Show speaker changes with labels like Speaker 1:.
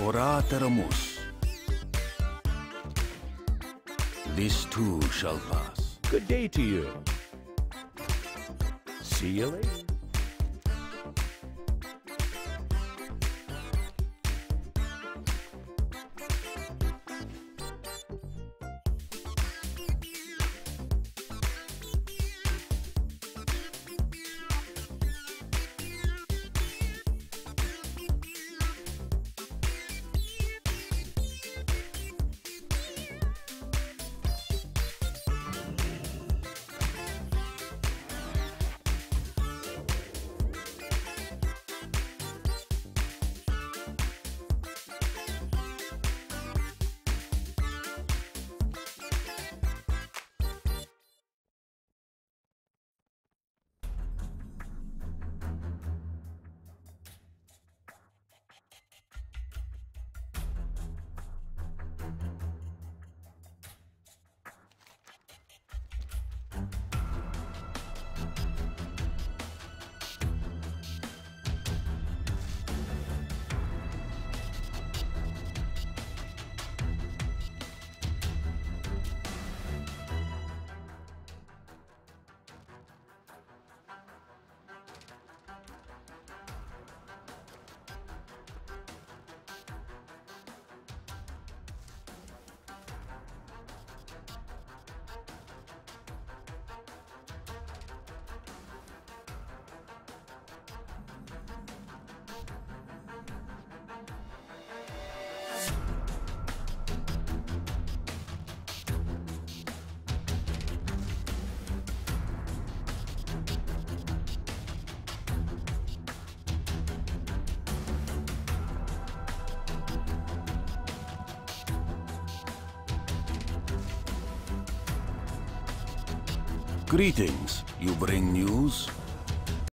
Speaker 1: Ora teramus. This too shall pass.
Speaker 2: Good day to you. See you later.
Speaker 1: Greetings. You bring news?